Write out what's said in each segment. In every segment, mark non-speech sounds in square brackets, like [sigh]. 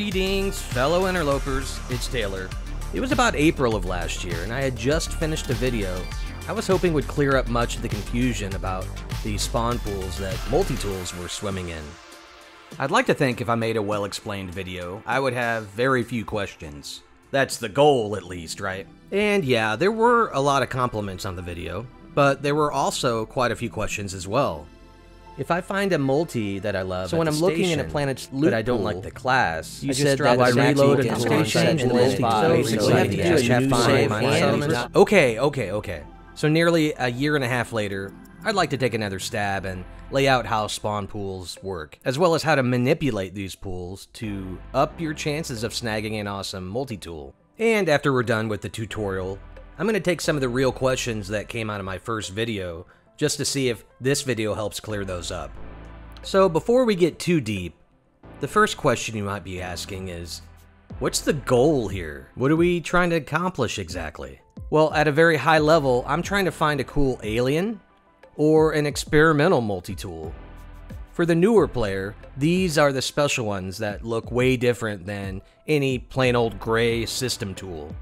Greetings, fellow interlopers. It's Taylor. It was about April of last year, and I had just finished a video I was hoping would clear up much of the confusion about the spawn pools that multi-tools were swimming in. I'd like to think if I made a well-explained video, I would have very few questions. That's the goal, at least, right? And yeah, there were a lot of compliments on the video, but there were also quite a few questions as well. If I find a multi that I love, so when I'm looking in a planet's loot but I don't like the class, you said that I reload and change the multi. So basically, have to do a new save Okay, okay, okay. So nearly a year and a half later, I'd like to take another stab and lay out how spawn pools work, as well as how to manipulate these pools to up your chances of snagging an awesome multi-tool. And after we're done with the tutorial, I'm going to take some of the real questions that came out of my first video just to see if this video helps clear those up. So before we get too deep, the first question you might be asking is, what's the goal here? What are we trying to accomplish exactly? Well, at a very high level, I'm trying to find a cool alien or an experimental multi-tool. For the newer player, these are the special ones that look way different than any plain old gray system tool.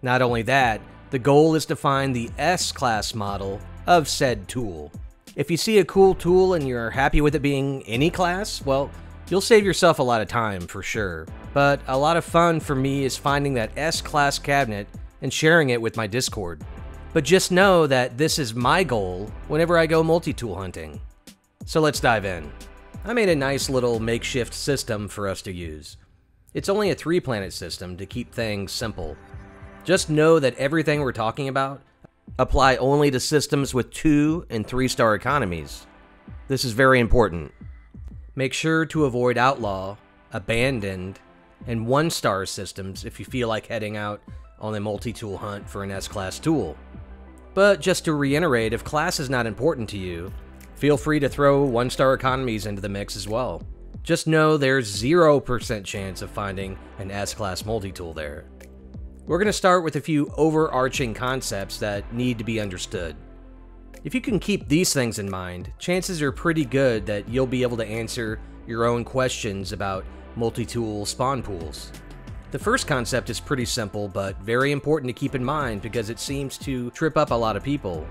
Not only that, the goal is to find the S-class model of said tool. If you see a cool tool and you're happy with it being any class, well, you'll save yourself a lot of time for sure. But a lot of fun for me is finding that S-class cabinet and sharing it with my Discord. But just know that this is my goal whenever I go multi-tool hunting. So let's dive in. I made a nice little makeshift system for us to use. It's only a three planet system to keep things simple. Just know that everything we're talking about apply only to systems with two and three star economies. This is very important. Make sure to avoid outlaw, abandoned, and one star systems if you feel like heading out on a multi tool hunt for an S class tool. But just to reiterate, if class is not important to you, feel free to throw one star economies into the mix as well. Just know there's 0% chance of finding an S class multi tool there. We're going to start with a few overarching concepts that need to be understood. If you can keep these things in mind, chances are pretty good that you'll be able to answer your own questions about multi-tool spawn pools. The first concept is pretty simple, but very important to keep in mind because it seems to trip up a lot of people.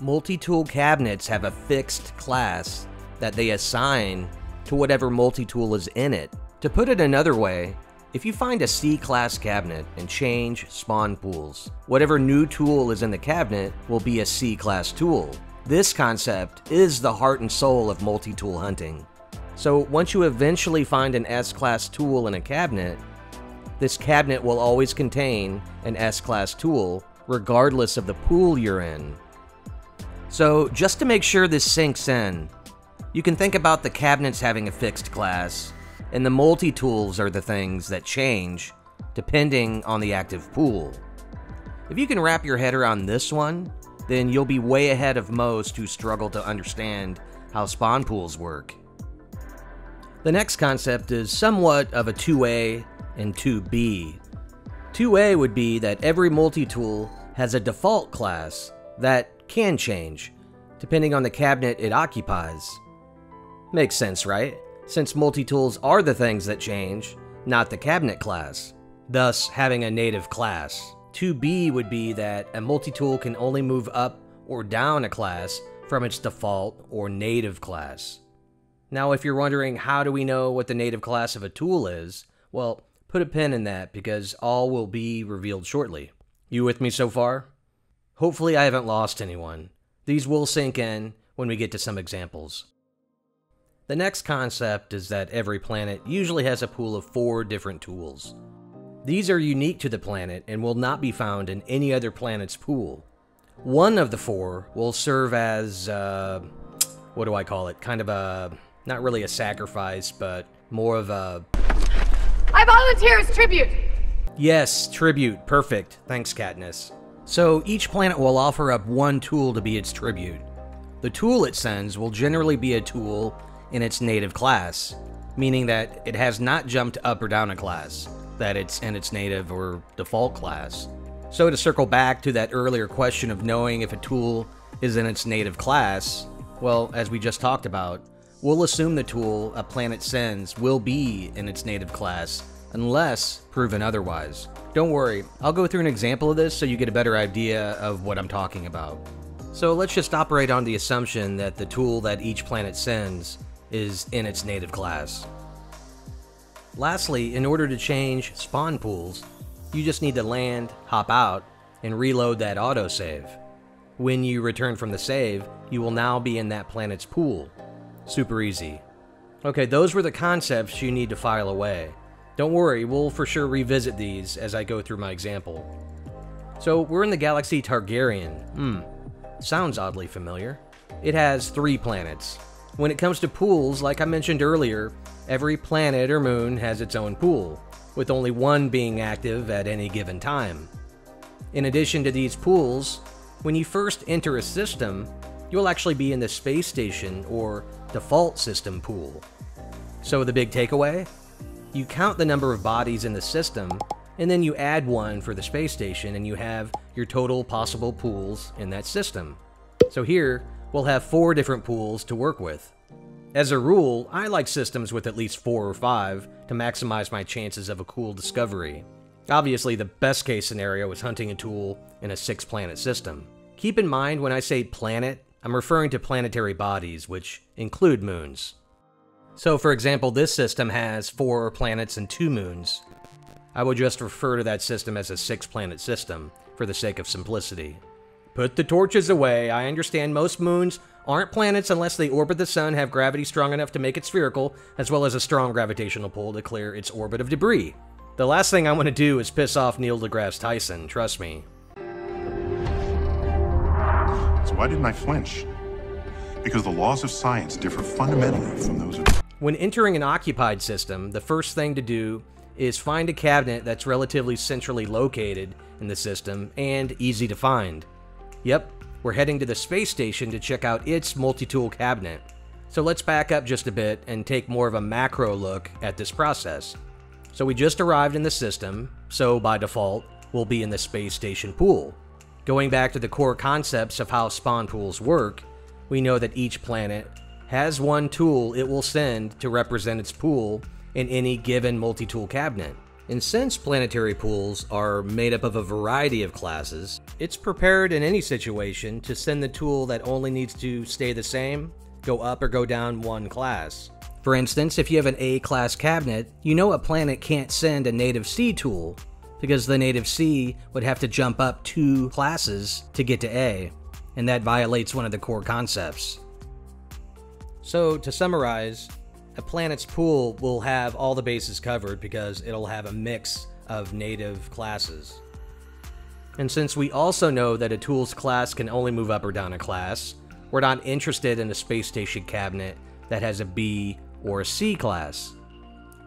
Multi-tool cabinets have a fixed class that they assign to whatever multi-tool is in it. To put it another way, if you find a C-class cabinet and change spawn pools, whatever new tool is in the cabinet will be a C-class tool. This concept is the heart and soul of multi-tool hunting. So once you eventually find an S-class tool in a cabinet, this cabinet will always contain an S-class tool, regardless of the pool you're in. So just to make sure this sinks in, you can think about the cabinets having a fixed class, and the multi-tools are the things that change depending on the active pool. If you can wrap your head around this one, then you'll be way ahead of most who struggle to understand how spawn pools work. The next concept is somewhat of a 2A and 2B. 2A would be that every multi-tool has a default class that can change, depending on the cabinet it occupies. Makes sense, right? Since multi-tools are the things that change, not the cabinet class, thus having a native class. 2B would be that a multi-tool can only move up or down a class from its default or native class. Now, if you're wondering how do we know what the native class of a tool is, well, put a pin in that because all will be revealed shortly. You with me so far? Hopefully I haven't lost anyone. These will sink in when we get to some examples. The next concept is that every planet usually has a pool of four different tools. These are unique to the planet and will not be found in any other planet's pool. One of the four will serve as, uh, what do I call it? Kind of a, not really a sacrifice, but more of a. I volunteer as tribute! Yes, tribute. Perfect. Thanks, Katniss. So each planet will offer up one tool to be its tribute. The tool it sends will generally be a tool in its native class, meaning that it has not jumped up or down a class, that it's in its native or default class. So to circle back to that earlier question of knowing if a tool is in its native class, well, as we just talked about, we'll assume the tool a planet sends will be in its native class, unless proven otherwise. Don't worry, I'll go through an example of this so you get a better idea of what I'm talking about. So let's just operate on the assumption that the tool that each planet sends is in its native class. Lastly, in order to change spawn pools, you just need to land, hop out, and reload that autosave. When you return from the save, you will now be in that planet's pool. Super easy. Okay, those were the concepts you need to file away. Don't worry, we'll for sure revisit these as I go through my example. So, we're in the galaxy Targaryen. Hmm, sounds oddly familiar. It has three planets. When it comes to pools, like I mentioned earlier, every planet or moon has its own pool, with only one being active at any given time. In addition to these pools, when you first enter a system, you'll actually be in the space station or default system pool. So, the big takeaway? You count the number of bodies in the system, and then you add one for the space station, and you have your total possible pools in that system. So, here, we'll have four different pools to work with. As a rule, I like systems with at least four or five to maximize my chances of a cool discovery. Obviously, the best case scenario is hunting a tool in a six planet system. Keep in mind when I say planet, I'm referring to planetary bodies, which include moons. So, for example, this system has four planets and two moons. I would just refer to that system as a six planet system, for the sake of simplicity. Put the torches away. I understand most moons aren't planets unless they orbit the sun, have gravity strong enough to make it spherical, as well as a strong gravitational pull to clear its orbit of debris. The last thing I want to do is piss off Neil deGrasse Tyson, trust me. So why didn't I flinch? Because the laws of science differ fundamentally from those of... When entering an occupied system, the first thing to do is find a cabinet that's relatively centrally located in the system and easy to find. Yep, we're heading to the space station to check out its multi-tool cabinet. So let's back up just a bit and take more of a macro look at this process. So we just arrived in the system, so by default, we'll be in the space station pool. Going back to the core concepts of how spawn pools work, we know that each planet has one tool it will send to represent its pool in any given multi-tool cabinet. And since planetary pools are made up of a variety of classes, it's prepared in any situation to send the tool that only needs to stay the same, go up or go down one class. For instance, if you have an A class cabinet, you know a planet can't send a native C tool, because the native C would have to jump up two classes to get to A, and that violates one of the core concepts. So, to summarize, a planet's pool will have all the bases covered because it'll have a mix of native classes. And since we also know that a tool's class can only move up or down a class, we're not interested in a space station cabinet that has a B or a C class,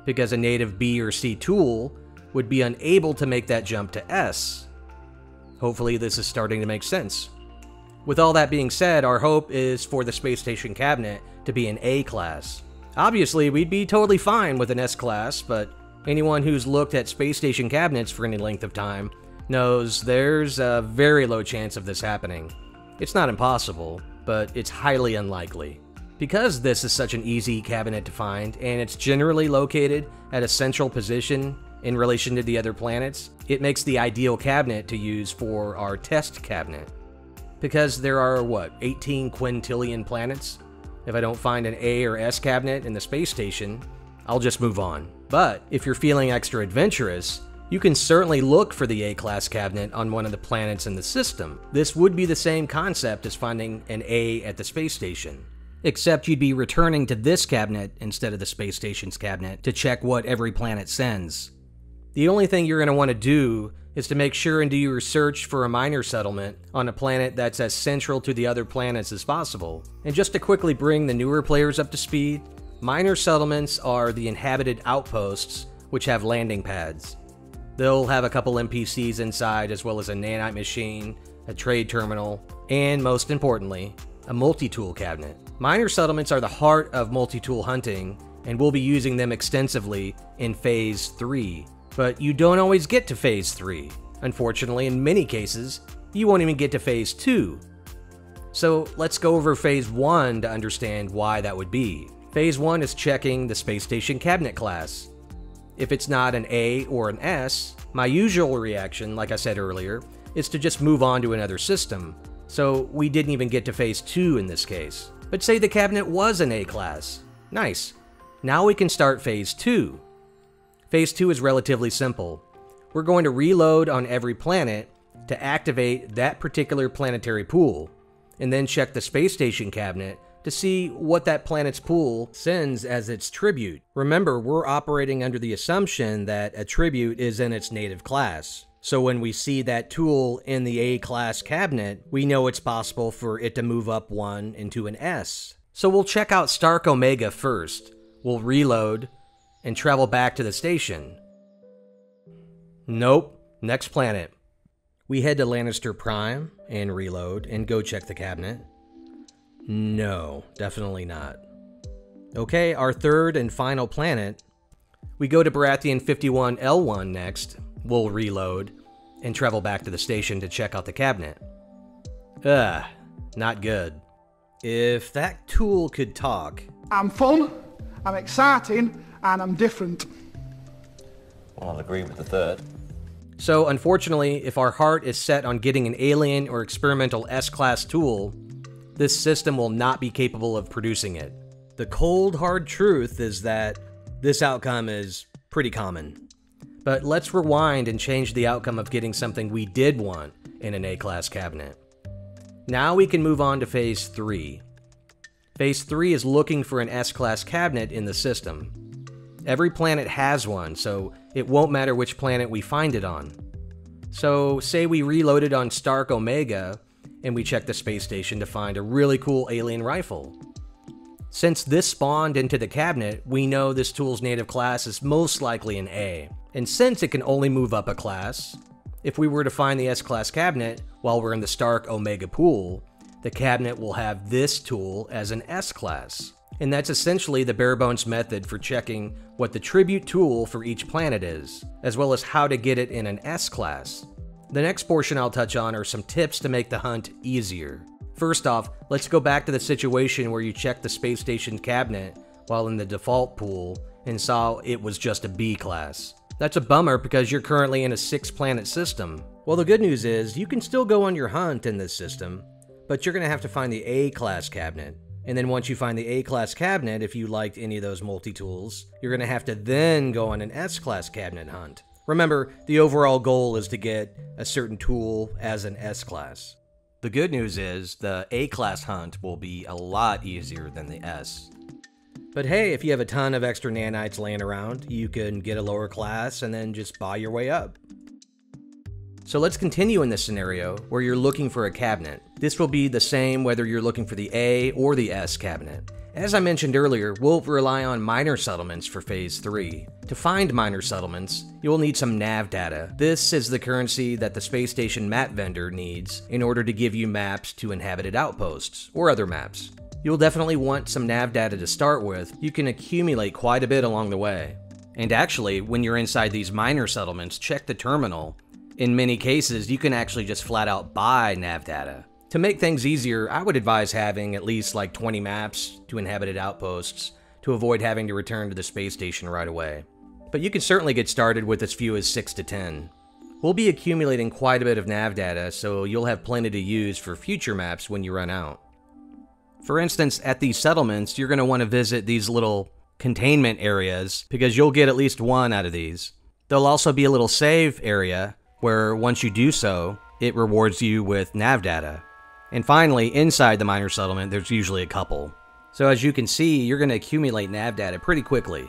because a native B or C tool would be unable to make that jump to S. Hopefully, this is starting to make sense. With all that being said, our hope is for the space station cabinet to be an A class. Obviously, we'd be totally fine with an S class, but anyone who's looked at space station cabinets for any length of time knows there's a very low chance of this happening. It's not impossible, but it's highly unlikely. Because this is such an easy cabinet to find, and it's generally located at a central position in relation to the other planets, it makes the ideal cabinet to use for our test cabinet. Because there are, what, 18 quintillion planets? If I don't find an A or S cabinet in the space station, I'll just move on. But if you're feeling extra adventurous, you can certainly look for the A-class cabinet on one of the planets in the system. This would be the same concept as finding an A at the space station. Except you'd be returning to this cabinet instead of the space station's cabinet to check what every planet sends. The only thing you're going to want to do is to make sure and do your research for a minor settlement on a planet that's as central to the other planets as possible. And just to quickly bring the newer players up to speed, minor settlements are the inhabited outposts which have landing pads. They'll have a couple NPCs inside, as well as a nanite machine, a trade terminal, and most importantly, a multi tool cabinet. Minor settlements are the heart of multi tool hunting, and we'll be using them extensively in Phase 3 but you don't always get to Phase 3. Unfortunately, in many cases, you won't even get to Phase 2. So let's go over Phase 1 to understand why that would be. Phase 1 is checking the space station cabinet class. If it's not an A or an S, my usual reaction, like I said earlier, is to just move on to another system, so we didn't even get to Phase 2 in this case. But say the cabinet was an A class. Nice. Now we can start Phase 2. Phase 2 is relatively simple. We're going to reload on every planet to activate that particular planetary pool, and then check the space station cabinet to see what that planet's pool sends as its tribute. Remember, we're operating under the assumption that a tribute is in its native class. So when we see that tool in the A class cabinet, we know it's possible for it to move up one into an S. So we'll check out Stark Omega first. We'll reload and travel back to the station. Nope, next planet. We head to Lannister Prime and reload and go check the cabinet. No, definitely not. Okay, our third and final planet. We go to Baratheon 51 L1 next. We'll reload and travel back to the station to check out the cabinet. Ugh, not good. If that tool could talk. I'm fun, I'm exciting, and I'm different. Well, I'll agree with the third. So, unfortunately, if our heart is set on getting an alien or experimental S class tool, this system will not be capable of producing it. The cold, hard truth is that this outcome is pretty common. But let's rewind and change the outcome of getting something we did want in an A class cabinet. Now we can move on to Phase 3. Phase 3 is looking for an S class cabinet in the system. Every planet has one, so it won't matter which planet we find it on. So, say we reloaded on Stark Omega, and we check the space station to find a really cool alien rifle. Since this spawned into the cabinet, we know this tool's native class is most likely an A. And since it can only move up a class, if we were to find the S-Class cabinet while we're in the Stark Omega pool, the cabinet will have this tool as an S-Class. And that's essentially the bare bones method for checking what the tribute tool for each planet is, as well as how to get it in an S-Class. The next portion I'll touch on are some tips to make the hunt easier. First off, let's go back to the situation where you checked the space station cabinet while in the default pool and saw it was just a B class. That's a bummer because you're currently in a six planet system. Well, the good news is you can still go on your hunt in this system, but you're going to have to find the A class cabinet. And then once you find the A class cabinet, if you liked any of those multi tools, you're going to have to then go on an S class cabinet hunt. Remember, the overall goal is to get a certain tool as an S class. The good news is the A class hunt will be a lot easier than the S. But hey, if you have a ton of extra nanites laying around, you can get a lower class and then just buy your way up. So let's continue in this scenario where you're looking for a cabinet. This will be the same whether you're looking for the A or the S cabinet. As I mentioned earlier, we'll rely on minor settlements for Phase 3. To find minor settlements, you'll need some nav data. This is the currency that the space station map vendor needs in order to give you maps to inhabited outposts, or other maps. You'll definitely want some nav data to start with. You can accumulate quite a bit along the way. And actually, when you're inside these minor settlements, check the terminal. In many cases, you can actually just flat out buy nav data. To make things easier, I would advise having at least like 20 maps to inhabited outposts to avoid having to return to the space station right away. But you can certainly get started with as few as 6 to 10. We'll be accumulating quite a bit of nav data, so you'll have plenty to use for future maps when you run out. For instance, at these settlements, you're going to want to visit these little containment areas because you'll get at least one out of these. There'll also be a little save area where once you do so, it rewards you with nav data. And finally, inside the minor settlement, there's usually a couple. So as you can see, you're going to accumulate nav data pretty quickly.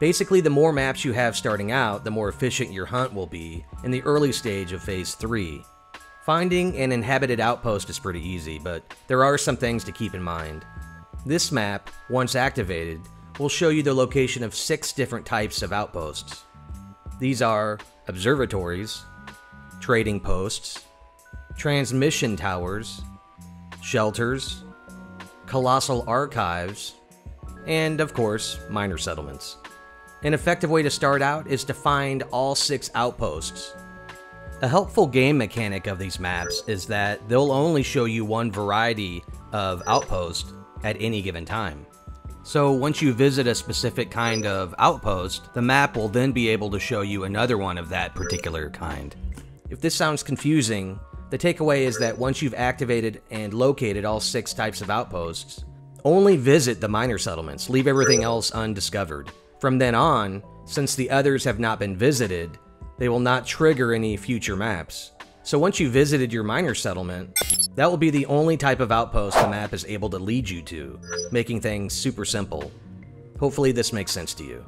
Basically, the more maps you have starting out, the more efficient your hunt will be in the early stage of Phase 3. Finding an inhabited outpost is pretty easy, but there are some things to keep in mind. This map, once activated, will show you the location of six different types of outposts. These are observatories, trading posts, transmission towers, shelters, colossal archives, and of course, minor settlements. An effective way to start out is to find all six outposts a helpful game mechanic of these maps is that they'll only show you one variety of outpost at any given time. So once you visit a specific kind of outpost, the map will then be able to show you another one of that particular kind. If this sounds confusing, the takeaway is that once you've activated and located all six types of outposts, only visit the minor settlements, leave everything else undiscovered. From then on, since the others have not been visited, they will not trigger any future maps. So once you've visited your minor settlement, that will be the only type of outpost the map is able to lead you to, making things super simple. Hopefully this makes sense to you.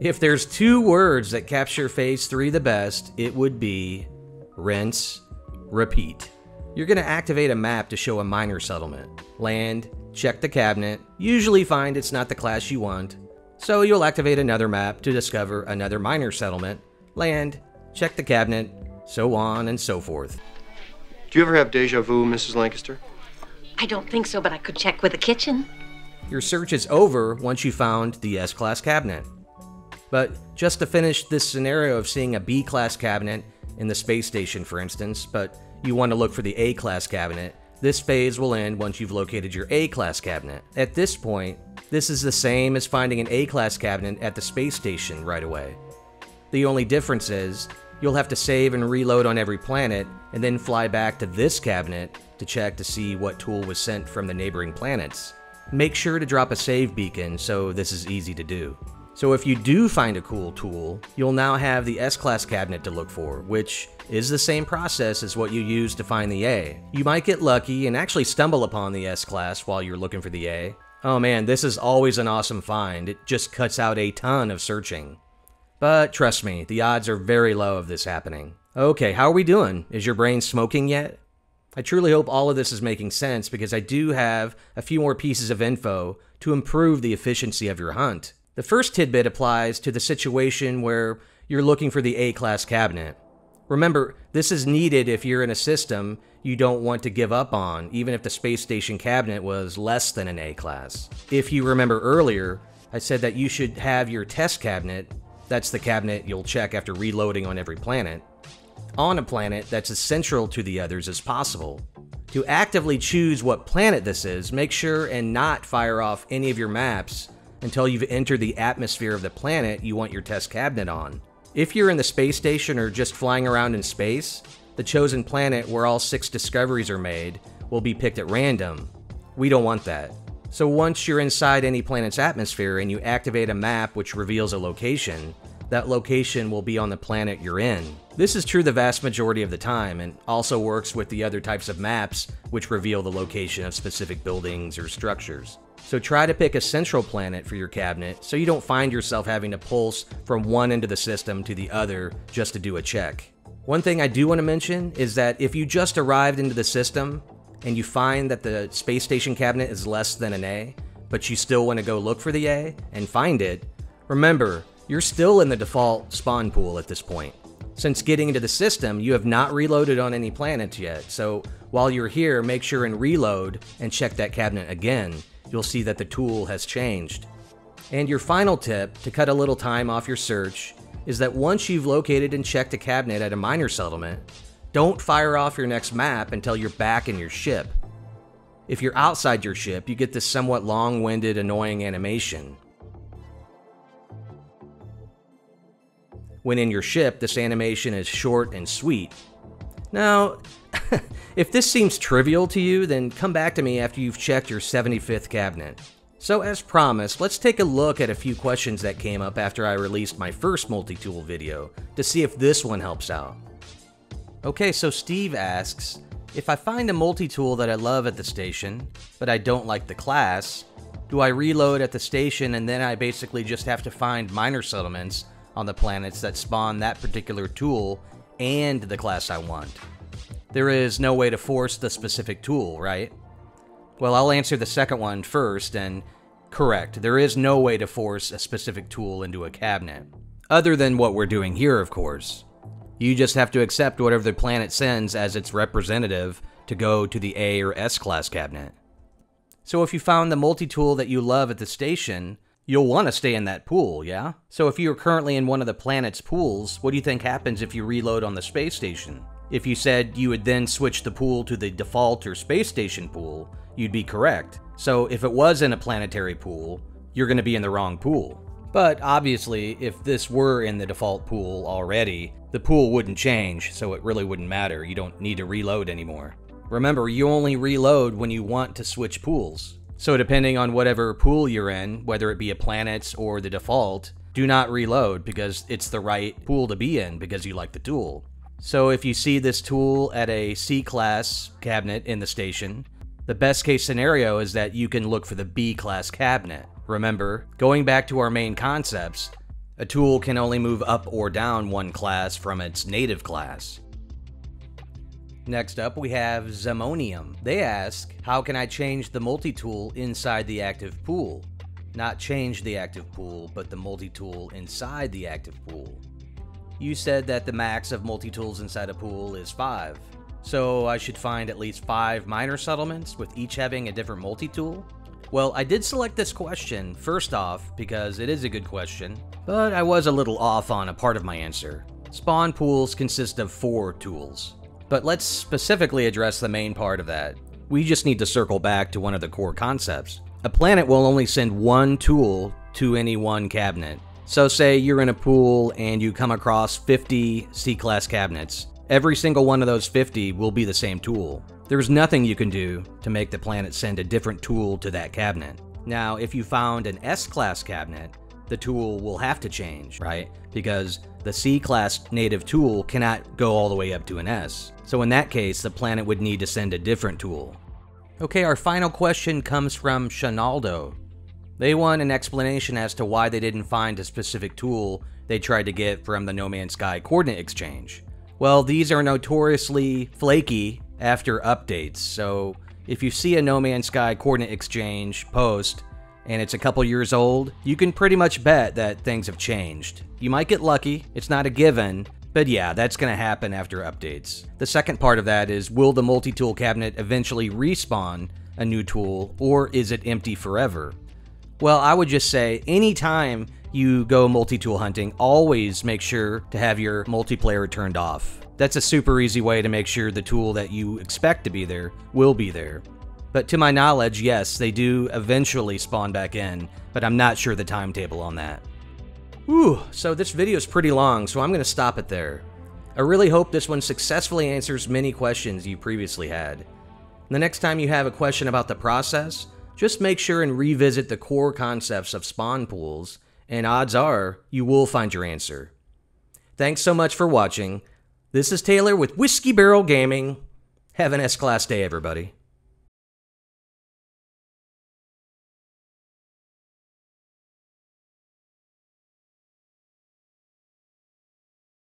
If there's two words that capture Phase 3 the best, it would be rinse, repeat. You're going to activate a map to show a minor settlement. Land, check the cabinet, usually find it's not the class you want, so you'll activate another map to discover another minor settlement, land, check the cabinet, so on and so forth. Do you ever have deja vu, Mrs. Lancaster? I don't think so, but I could check with the kitchen. Your search is over once you found the S class cabinet. But just to finish this scenario of seeing a B class cabinet in the space station, for instance, but you want to look for the A class cabinet, this phase will end once you've located your A class cabinet. At this point, this is the same as finding an A class cabinet at the space station right away. The only difference is, you'll have to save and reload on every planet, and then fly back to this cabinet to check to see what tool was sent from the neighboring planets. Make sure to drop a save beacon so this is easy to do. So if you do find a cool tool, you'll now have the S-Class cabinet to look for, which is the same process as what you use to find the A. You might get lucky and actually stumble upon the S-Class while you're looking for the A. Oh man, this is always an awesome find, it just cuts out a ton of searching. But trust me, the odds are very low of this happening. Okay, how are we doing? Is your brain smoking yet? I truly hope all of this is making sense because I do have a few more pieces of info to improve the efficiency of your hunt. The first tidbit applies to the situation where you're looking for the A class cabinet. Remember, this is needed if you're in a system you don't want to give up on, even if the space station cabinet was less than an A class. If you remember earlier, I said that you should have your test cabinet, that's the cabinet you'll check after reloading on every planet, on a planet that's as central to the others as possible. To actively choose what planet this is, make sure and not fire off any of your maps until you've entered the atmosphere of the planet you want your test cabinet on. If you're in the space station or just flying around in space, the chosen planet where all six discoveries are made will be picked at random. We don't want that. So once you're inside any planet's atmosphere and you activate a map which reveals a location, that location will be on the planet you're in. This is true the vast majority of the time and also works with the other types of maps which reveal the location of specific buildings or structures. So try to pick a central planet for your cabinet so you don't find yourself having to pulse from one end of the system to the other just to do a check. One thing I do want to mention is that if you just arrived into the system and you find that the space station cabinet is less than an A, but you still want to go look for the A and find it, remember, you're still in the default spawn pool at this point. Since getting into the system, you have not reloaded on any planets yet, so while you're here, make sure and reload and check that cabinet again you'll see that the tool has changed. And your final tip to cut a little time off your search is that once you've located and checked a cabinet at a minor settlement, don't fire off your next map until you're back in your ship. If you're outside your ship, you get this somewhat long winded, annoying animation. When in your ship, this animation is short and sweet. Now, [laughs] if this seems trivial to you, then come back to me after you've checked your 75th cabinet. So as promised, let's take a look at a few questions that came up after I released my first multi-tool video to see if this one helps out. Okay, so Steve asks, if I find a multi-tool that I love at the station, but I don't like the class, do I reload at the station and then I basically just have to find minor settlements on the planets that spawn that particular tool and the class I want? There is no way to force the specific tool, right? Well, I'll answer the second one first, and correct, there is no way to force a specific tool into a cabinet. Other than what we're doing here, of course. You just have to accept whatever the planet sends as its representative to go to the A or S class cabinet. So if you found the multi-tool that you love at the station, you'll want to stay in that pool, yeah? So if you're currently in one of the planet's pools, what do you think happens if you reload on the space station? If you said you would then switch the pool to the default or space station pool, you'd be correct. So if it was in a planetary pool, you're going to be in the wrong pool. But obviously, if this were in the default pool already, the pool wouldn't change, so it really wouldn't matter. You don't need to reload anymore. Remember, you only reload when you want to switch pools. So, depending on whatever pool you're in, whether it be a planet's or the default, do not reload because it's the right pool to be in because you like the tool. So, if you see this tool at a C class cabinet in the station, the best case scenario is that you can look for the B class cabinet. Remember, going back to our main concepts, a tool can only move up or down one class from its native class. Next up, we have Zemonium. They ask, how can I change the multi-tool inside the active pool? Not change the active pool, but the multi-tool inside the active pool. You said that the max of multi-tools inside a pool is 5. So I should find at least 5 minor settlements, with each having a different multi-tool? Well, I did select this question, first off, because it is a good question, but I was a little off on a part of my answer. Spawn pools consist of 4 tools. But let's specifically address the main part of that. We just need to circle back to one of the core concepts. A planet will only send one tool to any one cabinet. So say you're in a pool and you come across 50 C-class cabinets. Every single one of those 50 will be the same tool. There's nothing you can do to make the planet send a different tool to that cabinet. Now, if you found an S-class cabinet, the tool will have to change, right? Because the C-class native tool cannot go all the way up to an S. So in that case, the planet would need to send a different tool. Okay, our final question comes from Shinaldo. They want an explanation as to why they didn't find a specific tool they tried to get from the No Man's Sky coordinate exchange. Well, these are notoriously flaky after updates, so if you see a No Man's Sky coordinate exchange post and it's a couple years old, you can pretty much bet that things have changed. You might get lucky, it's not a given, but yeah, that's going to happen after updates. The second part of that is will the multi tool cabinet eventually respawn a new tool, or is it empty forever? Well, I would just say anytime you go multi-tool hunting, always make sure to have your multiplayer turned off. That's a super easy way to make sure the tool that you expect to be there will be there. But to my knowledge, yes, they do eventually spawn back in, but I'm not sure the timetable on that. Whew, so this video is pretty long, so I'm going to stop it there. I really hope this one successfully answers many questions you previously had. The next time you have a question about the process, just make sure and revisit the core concepts of spawn pools, and odds are you will find your answer. Thanks so much for watching. This is Taylor with Whisky Barrel Gaming. Have an S Class day, everybody.